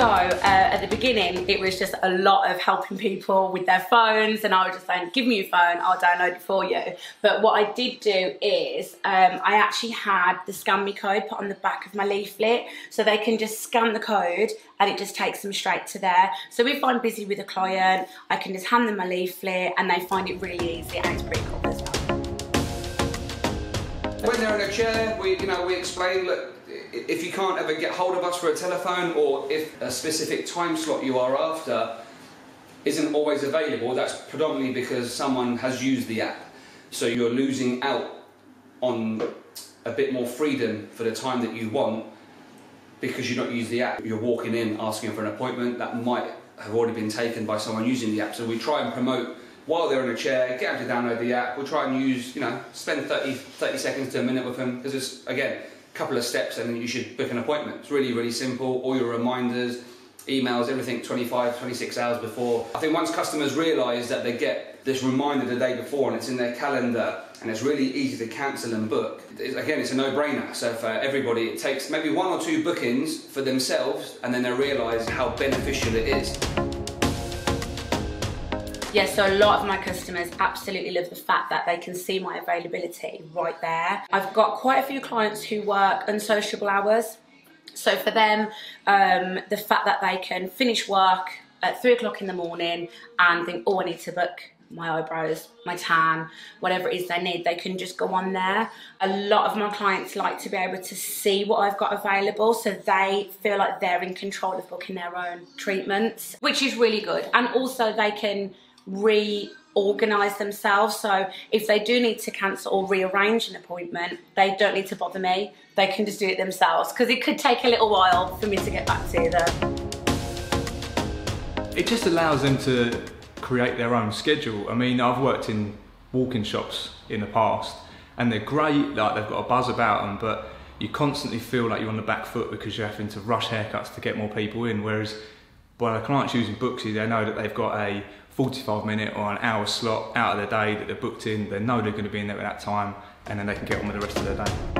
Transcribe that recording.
uh, at the beginning, it was just a lot of helping people with their phones, and I was just saying, "Give me your phone, I'll download it for you." But what I did do is um, I actually had the scan me code put on the back of my leaflet, so they can just scan the code and it just takes them straight to there. So if I'm busy with a client, I can just hand them my leaflet, and they find it really easy, and it's pretty cool as well. When they're in a chair, we you know we explain look if you can't ever get hold of us for a telephone or if a specific time slot you are after isn't always available, that's predominantly because someone has used the app. So you're losing out on a bit more freedom for the time that you want because you're not using the app. You're walking in asking for an appointment that might have already been taken by someone using the app. So we try and promote while they're in a chair, get them to download the app. We'll try and use, you know, spend 30, 30 seconds to a minute with them because it's, again, a couple of steps and then you should book an appointment. It's really, really simple. All your reminders, emails, everything 25, 26 hours before. I think once customers realise that they get this reminder the day before and it's in their calendar and it's really easy to cancel and book, it's, again, it's a no-brainer. So for everybody, it takes maybe one or two bookings for themselves and then they realise how beneficial it is. Yes, so a lot of my customers absolutely love the fact that they can see my availability right there. I've got quite a few clients who work unsociable hours. So for them, um, the fact that they can finish work at three o'clock in the morning and think, oh, I need to book my eyebrows, my tan, whatever it is they need, they can just go on there. A lot of my clients like to be able to see what I've got available so they feel like they're in control of booking their own treatments, which is really good. And also they can reorganize themselves. So if they do need to cancel or rearrange an appointment, they don't need to bother me. They can just do it themselves because it could take a little while for me to get back to them. It just allows them to create their own schedule. I mean, I've worked in walk-in shops in the past and they're great, like they've got a buzz about them, but you constantly feel like you're on the back foot because you're having to rush haircuts to get more people in. Whereas by the clients using Booksy, they know that they've got a 45 minute or an hour slot out of their day that they're booked in. They know they're going to be in there at that time and then they can get on with the rest of their day.